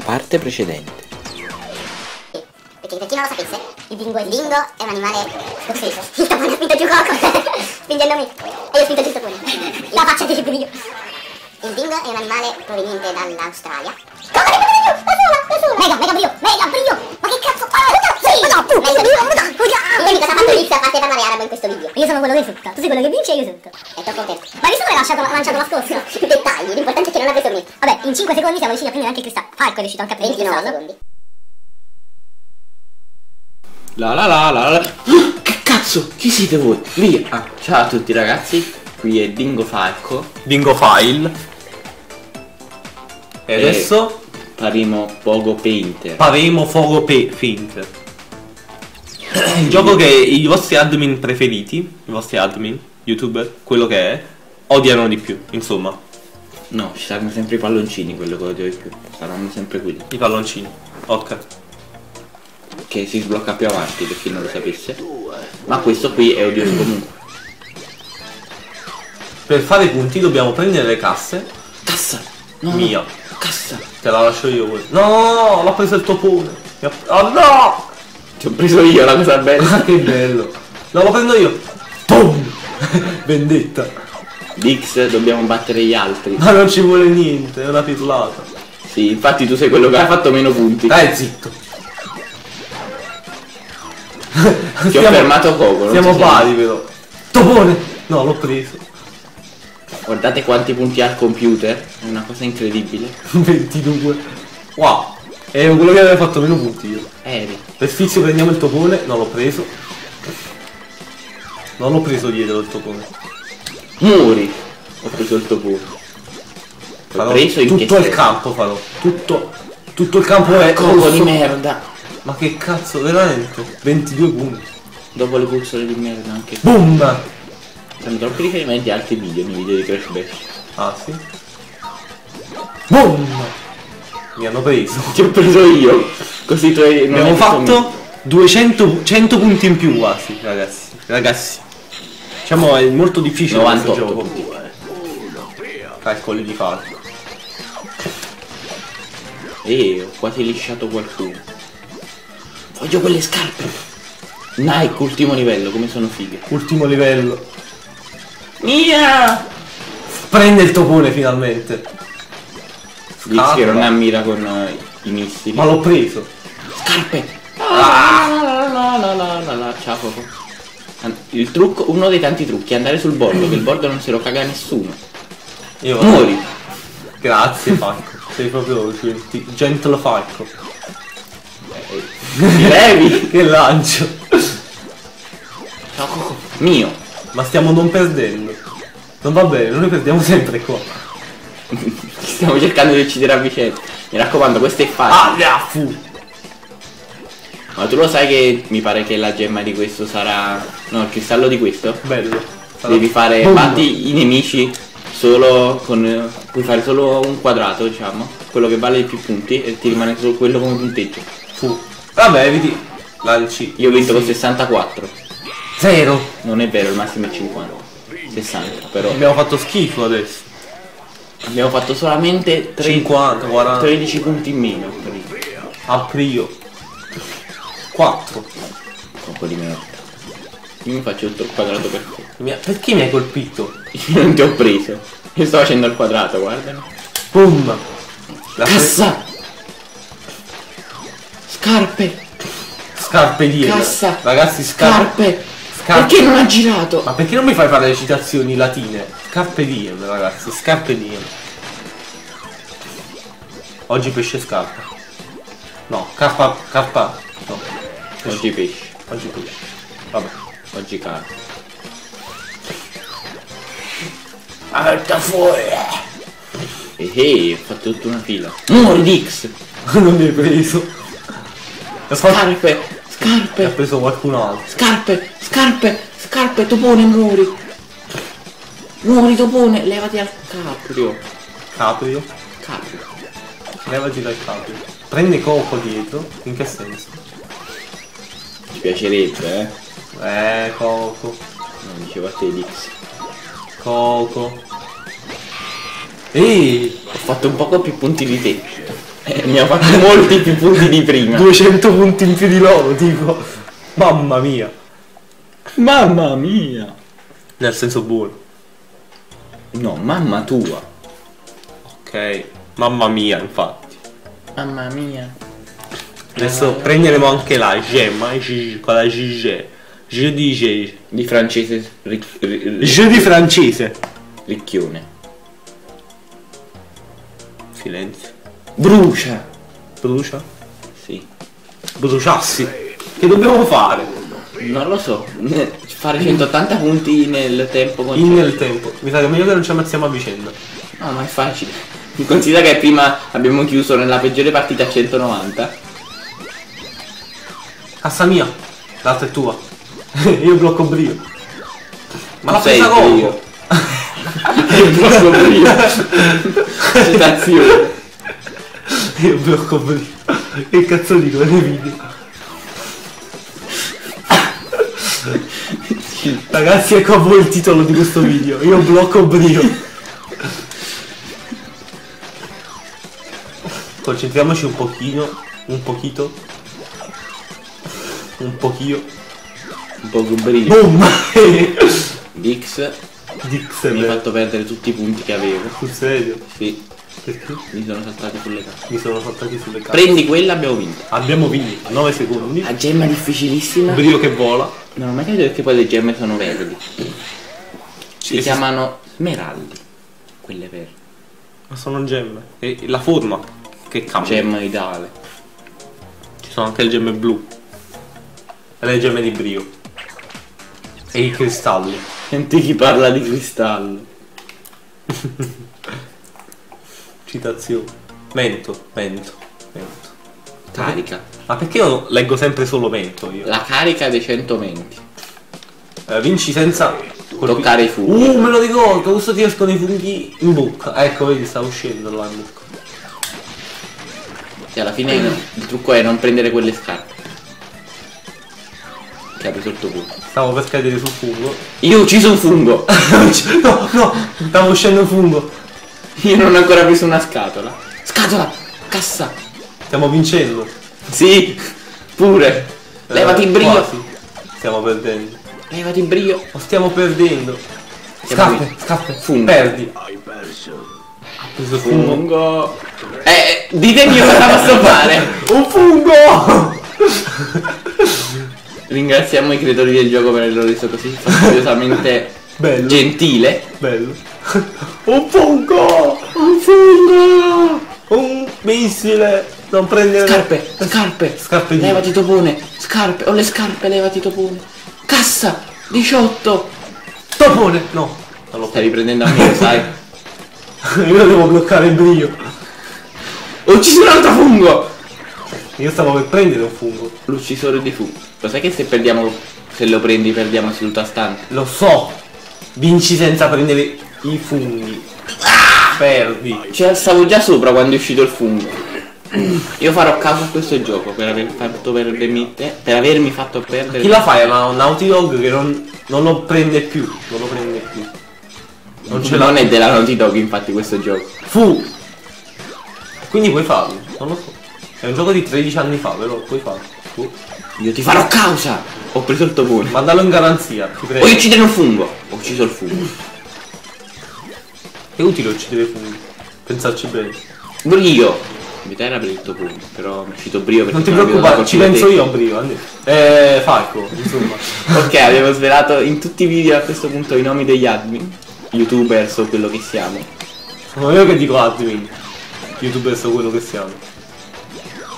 nella parte precedente. Perché per chi non lo sapesse, il dingo il dingo è un animale offeso. Il ha spinto giù Coco, spingendomi. E io ho spinto giù il topone. La faccia di Dio. Il dingo è un animale proveniente dall'Australia. Coco, vedere io! Da sola, da sola! Mega, mega brio, mega brio! Ma che cazzo? Ah, sì! Mega, pu, mega brio, mega, Quindi cosa ha fatto Lizza a parte parlare arabo in questo video? Io sono quello che frutta, tu sei quello che vince e io sotto. E a te. Ma visto come hai lasciato, lanciato la scorsa? Dettagli, l'importante è che non preso me. Vabbè, in 5 secondi siamo riusciti a prendere anche cristallo. Falco è riuscito anche a prendere il 29 cristallo. secondi. La la la la la. Che cazzo? Chi siete voi? Via! Ah, ciao a tutti ragazzi, qui è Dingo Falco. Dingo File. E E- adesso Faremo Pogo Painter. faremo Fogo Fint. Il gioco che i vostri admin preferiti, i vostri admin, youtuber, quello che è, odiano di più, insomma, No, ci saranno sempre i palloncini, quello che odio di più. Saranno sempre quelli. i palloncini. Ok. Che si sblocca più avanti, per chi non lo sapesse. Ma questo qui è odioso comunque. Per fare i punti dobbiamo prendere le casse. Cassa! No, Mia. no, Cassa! Te la lascio io. No, l'ha preso il topone. Oh no! Ti ho preso io la cosa bella. Ah, che bello. No, lo prendo io. Boom! Vendetta. Dix, dobbiamo battere gli altri. Ma non ci vuole niente, è una pirlata. Sì, infatti tu sei quello che ha fatto meno punti. Dai, zitto. Ti ho fermato poco. non Siamo pari però. Topone! No, l'ho preso. Guardate quanti punti ha il computer. È una cosa incredibile. 22. Wow. È quello che aveva fatto meno punti io. Eri. Per prendiamo il topone. Non l'ho preso. Non l'ho preso dietro il topone. Muri. Ho preso il topone. Ho Farò tutto il campo farò. Tutto. Tutto il campo è. Coco di merda. Ma che cazzo, veramente? 22 punti. Dopo le cursole di merda anche. Boom! Fanno troppi riferimenti a altri video nei video di Crash Bash. Ah sì? Boom! Mi hanno preso. Ti ho preso io. Così tu hai. Abbiamo fatto 200 100 punti in più quasi, ragazzi. Ragazzi. Diciamo è molto difficile questo 98 gioco. punti. Calcoli di falco. me. E ho quasi lisciato qualcuno. Voglio quelle scarpe. Nike, ultimo livello, come sono fighe. Ultimo livello. Mia! Prende il topone finalmente. Dix che non ha mira con eh, i missili. Ma l'ho preso. Scarpe! Ah, la, la, la, la, la, la, Ciao Coco. Il trucco, uno dei tanti trucchi è andare sul bordo, che il bordo non se lo caga nessuno. Io Muori! Grazie Falco. Sei proprio genti- gentle Falco. Levi! Che lancio. Ciao Coco! Mio! Ma stiamo non perdendo. Non va bene, noi perdiamo sempre qua. Stiamo cercando di uccidere a vicenda. Mi raccomando, questo è facile. Ah, fu. Ma tu lo sai che mi pare che la gemma di questo sarà... No, il cristallo di questo? Bello. Devi fare... Boom. Batti i nemici solo con... Puoi fare solo un quadrato, diciamo. Quello che vale più punti e ti rimane solo quello come punteggio. Fu. Vabbè, vedi. Lanci. Io ho vinto con 64. Zero. Non è vero, il massimo è 50. 60, però. Abbiamo fatto schifo adesso. Abbiamo fatto solamente 3, 50, 40. 13 punti in meno. Aprio. 4. Un po' di merda. Io mi faccio tutto il quadrato perfetto. Perché mi hai colpito? Io non ti ho preso. Io sto facendo il quadrato, guardalo. Boom. La Cassa! Scarpe! Scarpe dietro. Cassa! Ragazzi, scarpe. Scarpe! Scarpe. Perché non ha girato? Ma perché non mi fai fare le citazioni latine? Scarpe diem, ragazzi, scarpe diem. Oggi pesce scarpa. No, carpa, carpa. No, Oggi pesce, oggi pesce. Vabbè. oggi carne. Aperta fuori. E eh, ho fatto tutta una fila. Muori Dix! non mi hai preso. Fatto- Scarpe! Ha Scarpe! preso qualcun altro. Scarpe! Scarpe! Scarpe! Topone, muori! Muori Topone! Levati al caprio! Caprio. Caprio. Levati dal caprio. Prendi coco dietro. In che senso? Ti piacerebbe, eh? Eh, coco. Non dicevo a te Dix. Coco. Ehi! Ho fatto un poco più punti di te. Eh, mi ha fatto molti più punti di prima. 200 punti in più di loro, tipo. Mamma mia. Mamma mia. Nel senso buono. No, mamma tua. Ok. Mamma mia, infatti. Mamma mia. Adesso prenderemo anche la gemma, G- con la GG. Je di G. Di francese ri- ri- ri- Je di francese. ricchione. Silenzio. Brucia. Brucia? Sì. Bruciassi. Che dobbiamo fare? Non lo so. Fare 180 punti nel tempo con In nel tempo. Mi sa che è meglio che non ci ammazziamo a vicenda. No, ma è facile. Considera che prima abbiamo chiuso nella peggiore partita a 190. Cassa mia. L'altra è tua. Io blocco brio. Ma la Brio. Coco. Io blocco brio. Citazione. Io blocco brio. Che cazzo dico nei video? Ragazzi ecco a voi il titolo di questo video. Io blocco brio. Concentriamoci un pochino. Un pochito. Un pochino. Un po' brio. Boom! Dix Dix mi ha fatto perdere tutti i punti che avevo. Sul serio? Sì, Perché? mi sono saltati sulle carte. Mi sono saltati sulle carte. Prendi quella abbiamo vinto. Abbiamo vinto a 9 secondi. La gemma difficilissima. Brio che vola. Non ho mai capito perché poi le gemme sono verdi. Si Sì, chiamano smeraldi. Quelle verdi. Ma sono gemme. E la forma che cambia. Gemma ideale. Ci sono anche le gemme blu. E le gemme di brio. E i cristalli. Senti chi parla di cristallo. Citazione. Mento, mento, mento. Carica. Ma perché io leggo sempre solo mento io? La carica dei 100 menti. Eh, vinci senza colpi- Toccare i funghi. Uh, me lo ricordo, questo ti escono i funghi in bocca. Ecco, vedi, sta uscendo là in bocca. E alla fine il trucco è non prendere quelle scarpe. Che ha preso il tuo punto. Stavo per cadere sul fungo. Io ho ucciso un fungo. no, no, stavo uscendo un fungo. Io non ho ancora preso una scatola. Scatola! Cassa! Stiamo vincendo. Sì! Pure! Levati Eh, il brio! quasi. Stiamo perdendo. Levati il brio! Lo stiamo perdendo. Siamo Scarpe, qui. scarpe, Fungo. Perdi. Ha preso fungo. Fungo! Eh, eh, ditemi cosa posso fare! Un fungo! Ringraziamo i creatori del gioco per averlo reso così fastidiosamente Bello. gentile. Bello. Un fungo! Un fungo! Un missile! Non prendere Scarpe, scarpe, Scarpe di- levati topone, scarpe, ho le scarpe, levati topone. Cassa, 18. Topone! No. Non lo Stai riprendendo a me, sai. Io devo bloccare il brio. Ho ucciso un altro fungo! Io stavo per prendere un fungo. L'uccisore di fungo. Lo sai che se perdiamo, se lo prendi perdiamo seduta stante? Lo so. Vinci senza prendere i funghi. Perdi. Cioè, stavo già sopra quando è uscito il fungo. Io farò caso a questo gioco per aver fatto perdermi te, per avermi fatto perdere. Chi la fa? È una- un Naughty Dog che non, non lo prende più. Non lo prende più. Non ce. Non è della Naughty Dog infatti questo gioco. Fu. Quindi puoi farlo. Non lo so. È un gioco di 13 anni fa, però puoi farlo. Fu. Io ti farò causa! Ho preso il topone. Mandalo in garanzia, ti prego. Voglio uccidere un fungo! Ho ucciso il fungo. È utile uccidere i funghi. Pensarci bene. Brio! Vita era per il topone, però mi è uscito brio perché Non ti preoccupare, ci penso io a Brio, andiamo. Eh, Falco, insomma. Ok, abbiamo svelato in tutti i video a questo punto i nomi degli admin, youtubers o quello che siamo. Sono io che dico admin. Youtuber so quello che siamo.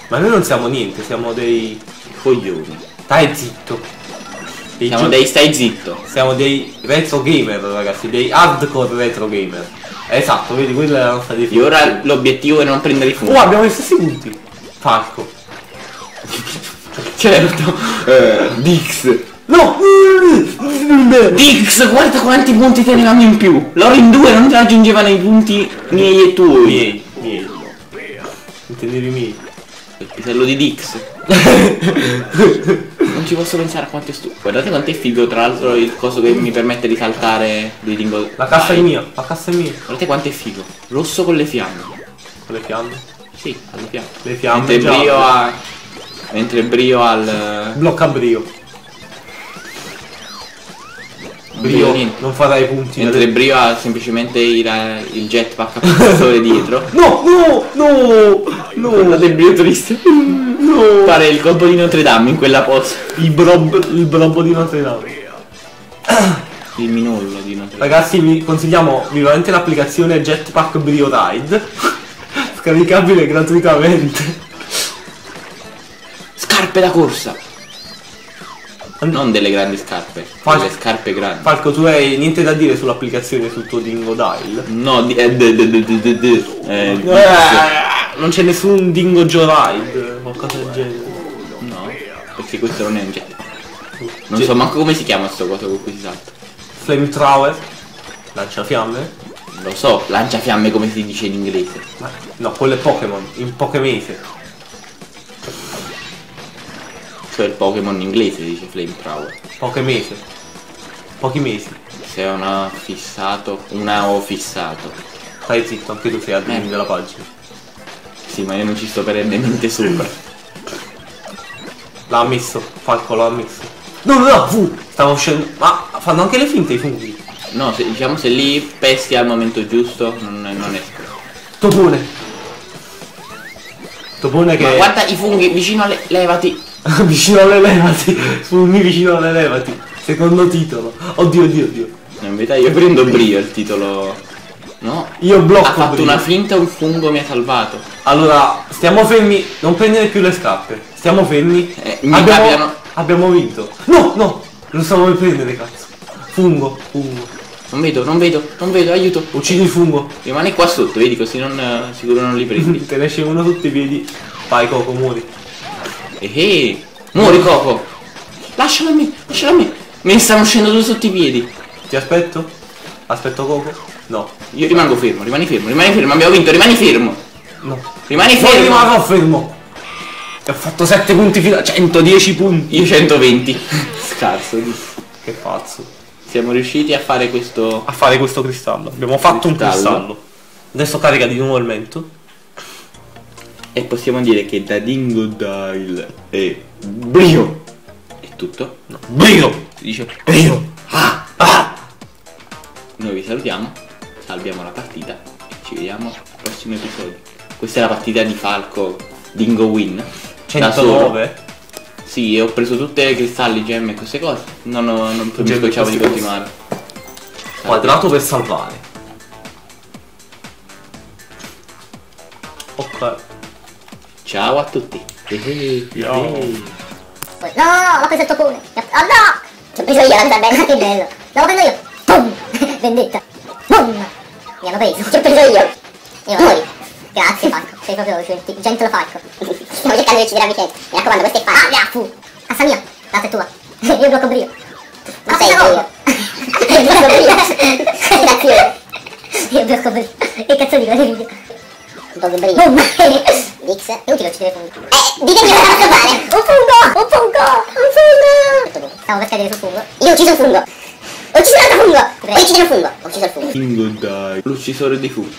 Ma noi non siamo niente, siamo dei. Coglioni. Stai zitto. Dei Siamo dei stai zitto. siamo dei retro gamer, ragazzi, dei hardcore retro gamer. Esatto, vedi, quella è la nostra E definizione. ora l'obiettivo è non prendere i funghi. Oh, abbiamo gli stessi punti. Falco. Certo. Eh, Dix. No! Dix, guarda quanti punti tenevamo in più. Loro in due non raggiungevano i punti miei e tuoi. Miei, miei. Intendevi miei. Il pisello di Dix. Non ci posso pensare a quanto è stupido. Guardate quanto è figo, tra l'altro, il coso che mi permette di saltare dei lingo. La cassa è mia, la cassa è mia. Guardate quanto è figo. Rosso con le fiamme. Con le fiamme. Sì, alle fiamme. Le fiamme Mentre. Brio ha... Mentre Brio ha il... Blocca Brio. Brio, non farai punti. Mentre Brio ha semplicemente il, il jetpack a propulsore dietro. No, no, no, no. Guardate il Brio triste. No. Pare il colpo di Notre Dame in quella posa. Il brob, il brobo di Notre Dame. Il minollo di Notre Dame. Ragazzi, vi consigliamo vivamente l'applicazione Jetpack Brio Ride. Scaricabile gratuitamente. Scarpe da corsa! Non delle grandi scarpe, Fal- delle scarpe grandi. Falco, tu hai niente da dire sull'applicazione sul tuo Dingo Dial? No, di, eh, d- d- d- d- d- d- eh, Eh, non c'è nessun Dingo Joyride, qualcosa del genere. no, perché questo non è un jet. Non so manco come si chiama sto coso con cui si salta. Flamethrower, lanciafiamme. Lo so, lanciafiamme come si dice in inglese. Ma- No, quello è Pokémon, in Pokémese. Cioè il Pokémon inglese dice flamethrower. Pokémese. Pochi mesi. Se è una fissato, una o fissato. Stai zitto, anche tu sei admin Eh. della pagina. Sì, ma io non ci sto perennemente sopra. L'ha ammesso, Falco l'ha ammesso. No, no, no, fu! Stavo uscendo. Ma fanno anche le finte i funghi. No, se, diciamo se li pesti al momento giusto non, non escono. Topone. Topone che Ma guarda i funghi vicino alle levati. vicino alle levati. Funghi vicino alle levati. Secondo titolo. Oddio, oddio, oddio. No, in verità io prendo brio il titolo. No. Io blocco. Ha fatto Brio. una finta, un fungo mi ha salvato. Allora, stiamo fermi. Non prendere più le scarpe. Stiamo fermi. Eh, mi abbiamo, capitano- abbiamo vinto. No, no. Non stavo per prendere, cazzo. Fungo, fungo. Non vedo, non vedo, non vedo, aiuto. Uccidi il fungo. Rimane qua sotto, vedi così non eh, sicuro non li prendi. Te ne esce uno sotto i piedi. Vai, Coco, muori. E eh, muori Coco. Lascialo a me, lascialo a me. Ne stanno uscendo due sotto i piedi. Ti aspetto? Aspetto Coco? No. Io rimango fermo, rimani fermo, rimani fermo, abbiamo vinto, rimani fermo. No. Rimani fermo. rimarrò fermo. E ho fatto 7 punti fino a 110 punti. Io 120. Scarso. Che pazzo. Siamo riusciti a fare questo. A fare questo cristallo. Abbiamo fatto un Cristallo. cristallo. Adesso carica di nuovo il mento. E possiamo dire che da Dingo Dial e Brio è tutto. No. Brio! Si dice Brio! Ah! Ah! Noi vi salutiamo, salviamo la partita e ci vediamo al prossimo episodio. Questa è la partita di Falco Dingo Win. Da solo. 109? Sì, ho preso tutte le cristalli, gemme e queste cose. Non, ho, non mi scocciavo di continuare. Quadrato per salvare. Ok. Ciao a tutti. Ciao. Poi, no, no, no, l'ho preso il topone. Ah no! Ci ho preso io, la cosa bella, che bello. No, lo prendo io. Pum! Vendetta. Pum! Mi hanno preso, ci ho preso io. Io muori. Grazie Falco, sei proprio genti- gentle Falco. Stiamo cercando di uccidere a vicenda. Mi raccomando, questo è Falco. Ah, fu. Cassa mia, l'altra è tua. Io blocco brio. Ma sei io. Io blocco brio. Grazie. Io blocco brio. Che cazzo dico nel video? Blocco brio. Boom. Dix. È utile uccidere fungo. Eh, ditemi cosa posso fare. Un fungo! Un fungo! Un fungo! Stavo per cadere sul fungo. Io ho ucciso un fungo. Ho ucciso un altro fungo. Ho ucciso un fungo. Ho ucciso il fungo. Dingo Dial. L'uccisore di fu.